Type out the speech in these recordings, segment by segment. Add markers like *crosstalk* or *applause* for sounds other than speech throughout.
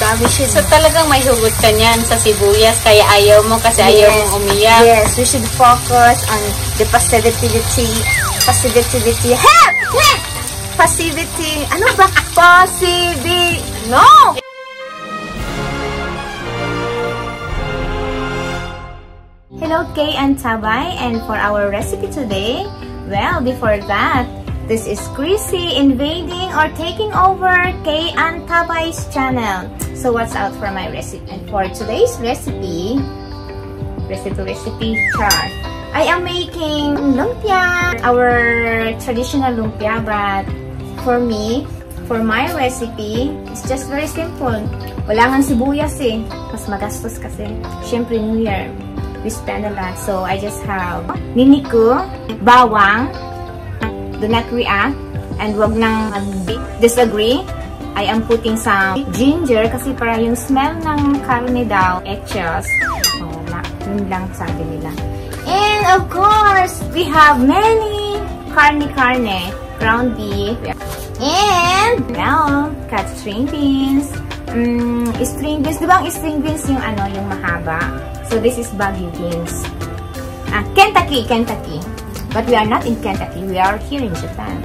We should So talagang may hugot ka niyan sa sibuyas kaya ayaw mo kasi ayaw Yes. mong umiyak. Yes, we should focus on the positivity. Positivity. Help! Help! Passivity. Ano ba? Positivity. No! Hello, Kay and Tabay. And for our recipe today, well, before that, this is Chrissy invading or taking over Kay and Tabay's channel. So what's out for my recipe? And for today's recipe, recipe recipe chart. I am making lumpia, our traditional lumpia, but for me, for my recipe, it's just very simple. Wala nga sibuyas eh. Mas magastos kasi. Siyempre, New Year, we spend a lot. So, I just have niniko, bawang, do not react, and wag nang disagree. I am putting some ginger kasi para yung smell ng karne daw, etchos. Na, yun lang sabi nila. And of course, we have many carne-carne, ground beef, and now, cut string beans. Mm, string beans, di ba ang string beans yung ano, yung mahaba? So this is Baguio beans. Ah, Kentucky, Kentucky. But we are not in Kentucky, we are here in Japan.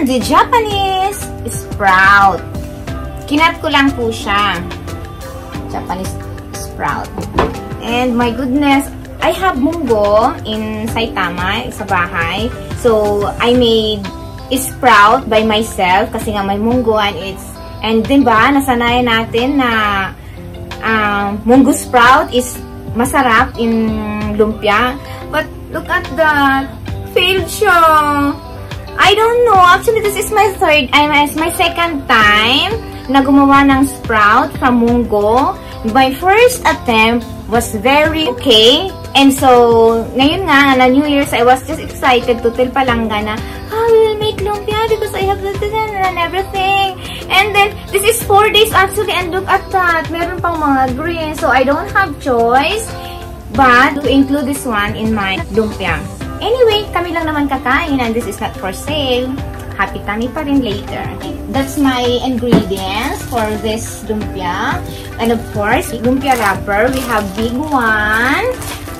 The Japanese sprout. Kinat ko lang po siya. Japanese sprout. And my goodness, I have munggo in Saitama, sa bahay. So, I made sprout by myself kasi nga may munggo and it's and din ba nasanayan natin na um, munggo sprout is masarap in lumpia. But look at that. Failed siya. I don't know. Actually, this is my third, I it's my second time na gumawa ng sprout from munggo. My first attempt was very okay. And so, ngayon nga, na New Year's, I was just excited to tell Palangga na, ah, we will make lumpia because I have this and everything. And then, this is four days actually, and look at that. Meron pang mga green. So, I don't have choice but to include this one in my lumpia. Anyway, kami lang naman kakain and this is not for sale. Happy tummy pa rin later. That's my ingredients for this lumpia. And of course, lumpia wrapper, we have big one.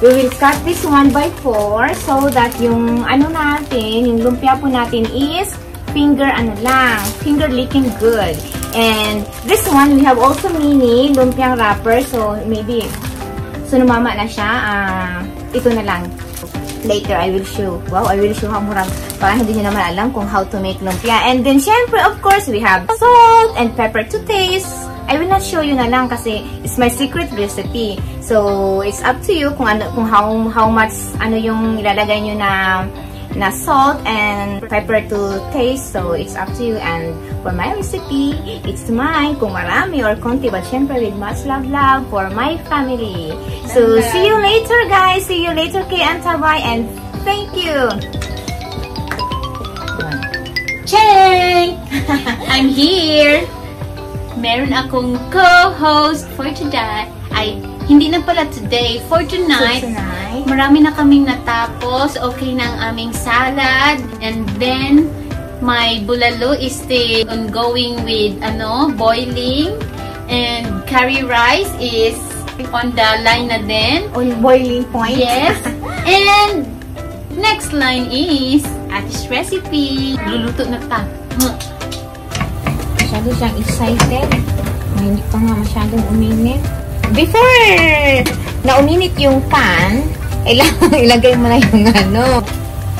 We will cut this one by four so that yung ano natin, yung lumpia po natin is finger ano lang, finger licking good. And this one, we have also mini lumpia wrapper. So, maybe, so numama na siya. ah ito na lang. Later, I will show. Wow, I will show how murang. Parang hindi nyo naman alam kung how to make lumpia. And then, syempre, of course, we have salt and pepper to taste. I will not show you na lang kasi it's my secret recipe. So, it's up to you kung ano kung how how much ano yung ilalagay nyo na na salt and pepper to taste. So, it's up to you. And for my recipe, it's mine kung marami or konti. But syempre, with much love, love for my family. So, see you later, guys. See you later, kay Antabay. And thank you. Cheng! *laughs* I'm here! Meron akong co-host for today. Ay, hindi na pala today. For tonight, So, tonight, marami na kaming natapos. Okay na ang aming salad. And then, my bulalo is still ongoing with, ano, boiling. And curry rice is on the line na din. on boiling point. Yes. *laughs* And next line is Ati's recipe. Luluto na ta. Masyado siyang excited. Ay, hindi pa nga masyadong uminit. Before na uminit yung pan, ilang, *laughs* ilagay mo na yung ano.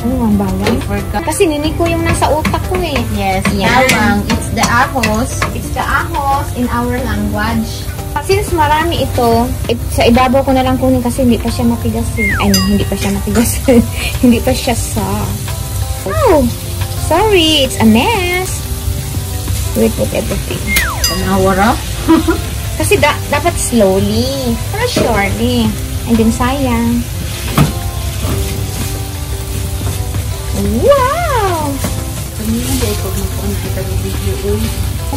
Ano ang bawang? Kasi nini ko yung nasa utak ko eh. Yes, bawang. It's the ahos. It's the ahos in our language. Since marami ito, it- sa ibabaw ko na lang kunin kasi hindi pa siya matigas eh. Ay, no, hindi pa siya matigas. *laughs* hindi pa siya soft. Oh, sorry. It's a mess. Wait, put everything. Tanawara. Kasi da dapat slowly. Pero surely. And then sayang. Wow!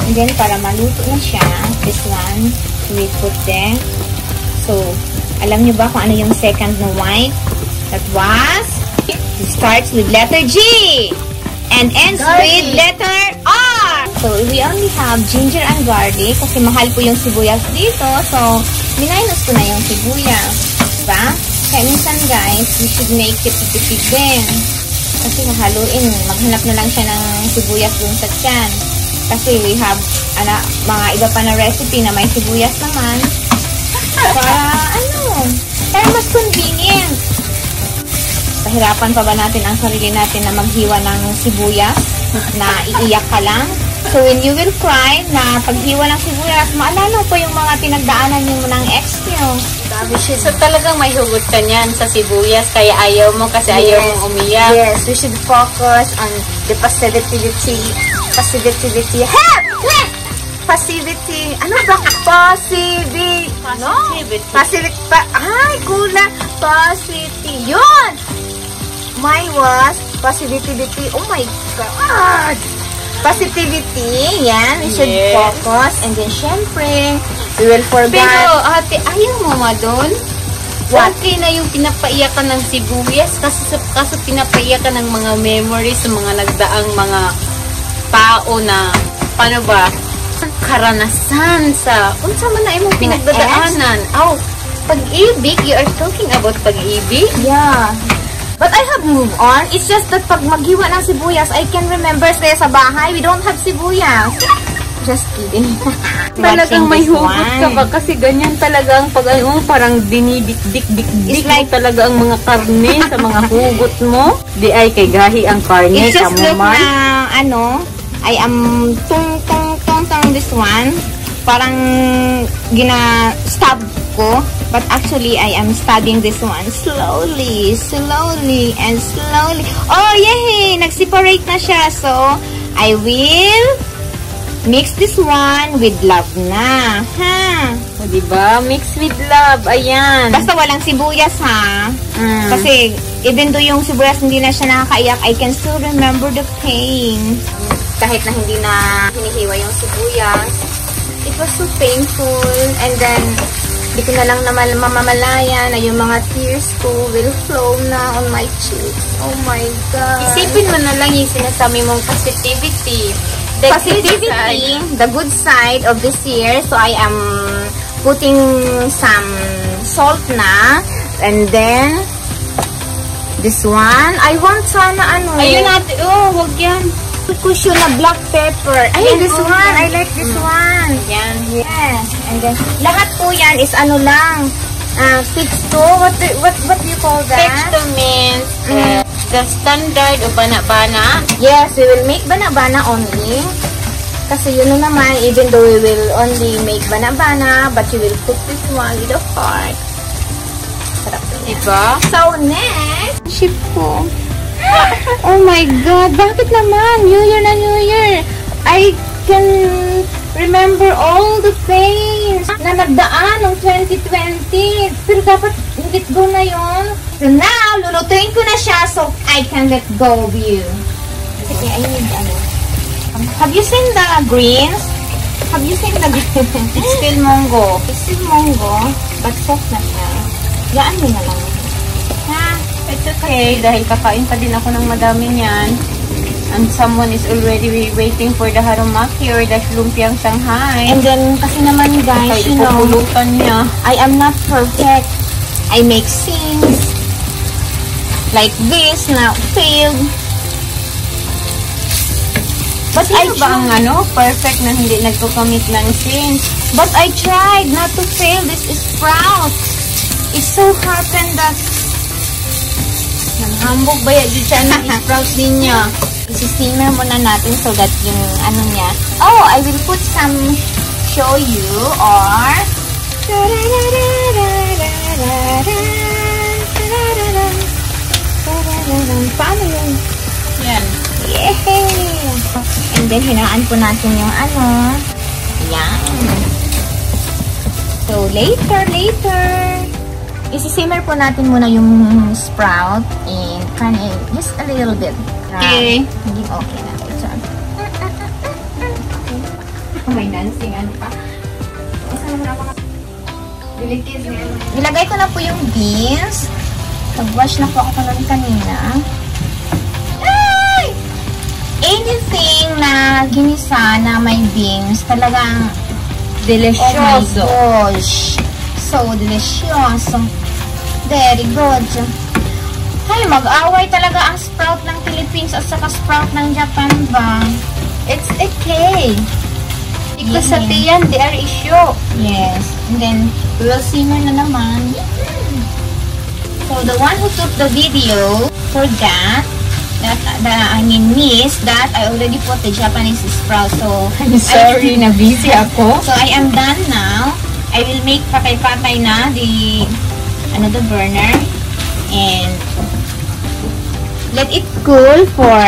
And then, para maluto na siya, this one, we put there. So, alam niyo ba kung ano yung second na white? That was, it starts with letter G and ends Garlic. with letter R. So, we only have ginger and garlic kasi mahal po yung sibuyas dito. So, minus ko na yung sibuyas. Diba? Kaya minsan guys, we should make it tipid din. Kasi haluin, maghanap na lang siya ng sibuyas dun sa tiyan. Kasi we have ana, mga iba pa na recipe na may sibuyas naman. Para ano, para mas convenient. Pahirapan pa ba natin ang sarili natin na maghiwa ng sibuyas na iiyak ka lang? So when you will cry na paghiwa ng sibuyas, maalala po yung mga pinagdaanan niyo ng ex niyo. So talagang may hugot ka niyan sa sibuyas kaya ayaw mo kasi ayaw Yes. mong umiyak. Yes, we should focus on the positivity. Positivity. Help! Help! Passivity. Ano ba? Positivity. Ano? Positivity. Pa Ay, kulang. Positivity. Yun! Mine was positivity. Oh my God! Positivity. Yan. We should Yes. focus. And then, syempre, we will forget. Pero ate, ayaw mo ma doon? What? Okay na yung pinapaiyakan ng sibuyas kasi kaso pinapaiyakan ng mga memories sa mga nagdaang mga tao na paano ba karanasan sa unsa man na imong pinagdadaanan. Oh, pag-ibig, you are talking about pag-ibig? Yeah. But I have moved on. It's just that pag maghiwa ng sibuyas, I can remember stay sa bahay, we don't have sibuyas. Just kidding. *laughs* Talagang may hugot ka ba? Kasi ganyan talaga ang pag ano, parang dinidikdik-dik-dik like- mo talaga ang mga karne *laughs* sa mga hugot mo. Di ay kay gahi ang karne It's just look man. na, ano, I am tung tung tung tung this one. Parang gina-stab ko. But actually, I am studying this one slowly, slowly, and slowly. Oh, yay! Nag-separate na siya. So, I will mix this one with love na. Ha? O, diba? Mix with love. Ayan. Basta walang sibuyas, ha? Mm. Kasi, even though yung sibuyas hindi na siya nakakaiyak, I can still remember the pain. Kahit na hindi na hinihiwa yung sibuyas, it was so painful. And then, di ko na lang naman mamamalaya na yung mga tears ko will flow na on my cheeks. Oh my God. Isipin mo na lang yung sinasabi mong positivity. The good positivity, side. the good side of this year. So I am putting some salt na. And then, this one, I want sana ano. Ayun natin. Oh, wag yan. Kusyo na black pepper. Ay, Ayan, this oh, one. I like this one. Yan. Yes. And then, lahat po yan is ano lang. Uh, pizto. What, do- what, what do you call that? Texto means uh, Mm. the standard o bana-bana. Yes, we will make banabana only. Kasi yun na naman, even though we will only make banabana, but you will cook this one with a heart. Sarap po yan. Diba? So, next, ship ko. Oh my God, bakit naman? New Year na New Year. I can remember all the things na nagdaan ng 2020. Pero dapat let go na yon. So now, lulutuin ko na siya so I can let go of you. Kasi I need ano. Um, have you seen the greens? Have you seen the greens? It's still mongo. It's still mango, but soft na siya. Yaan mo na lang. It's okay dahil kakain pa din ako ng madami niyan. And someone is already waiting for the harumaki or the lumpiang Shanghai. And then, kasi naman guys, you know, niya. I am not perfect. I make things like this na failed. But I Sino ba ang ano, perfect na hindi nagko-commit ng sins? But I tried not to fail. This is proud. It so happened that Hambog ba yan dyan siya *laughs* ng sprout ninyo? isisimmer muna natin so that yung ano niya. Oh, I will put some shoyu or Paano yun? Yan. Yay! And then, hinaan po natin yung ano. Yan. So, later, later. Isisimmer po natin muna yung sprout and of just a little bit. Okay. Hindi okay na. May dancing *laughs* ano pa. Nilagay ko na po yung beans. Nag-wash na po ako nun kanina. Ay! In anything na ginisa na may beans, talagang Delicioso. Oh my gosh. So delicioso. Very good. Ay, mag-away talaga ang sprout ng Philippines at saka sprout ng Japan ba? It's okay. Because sa Yeah. tiyan, they are issue. Yes. And then, we will simmer na naman. So, the one who took the video forgot that, that I mean, missed that I already put the Japanese sprout. So, *laughs* I'm sorry, na busy ako. So, I am done now. I will make patay-patay na the, ano, the burner. And, let it cool for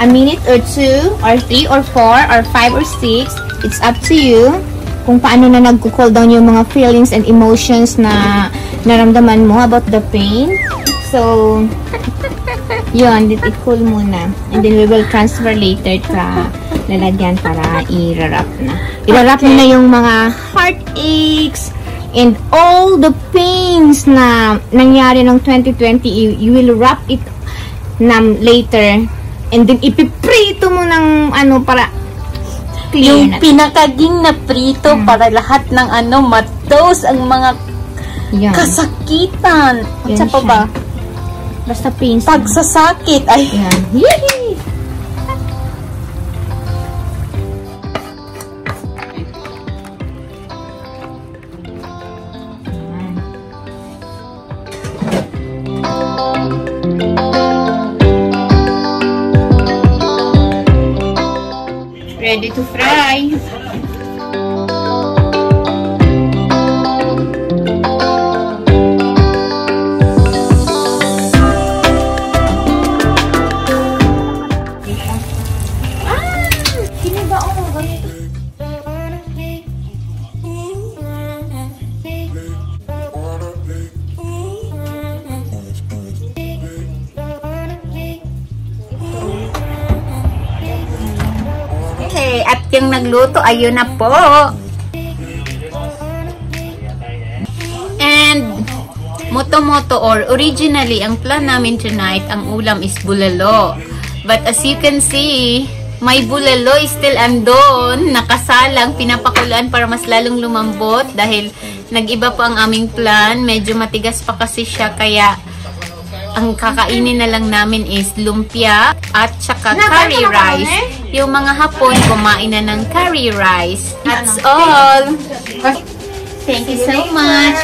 a minute or two, or three, or four, or five, or six. It's up to you kung paano na nagko-cool down yung mga feelings and emotions na naramdaman mo about the pain. So, *laughs* yun, let it cool muna. And then we will transfer later sa lalagyan para i-wrap na. I-wrap mo na yung mga heartaches and all the pains na nangyari ng 2020. You, you will wrap it na later. And then ipiprito mo ng ano para clear Yung na. pinakaging na prito Mm. para lahat ng ano, matos ang mga Yan. kasakitan. Yan siya. ba, Basta pains. pagsasakit. Ay, Yan. Yee! Okay, at yung nagluto, ayun na po. And, moto-moto or originally, ang plan namin tonight, ang ulam is bulalo. But as you can see, may bulalo still andon, nakasalang, pinapakuluan para mas lalong lumambot dahil nag-iba po ang aming plan. Medyo matigas pa kasi siya, kaya ang kakainin na lang namin is lumpia at saka curry rice. Yung mga hapon, kumain na ng curry rice. That's all. Thank you so much.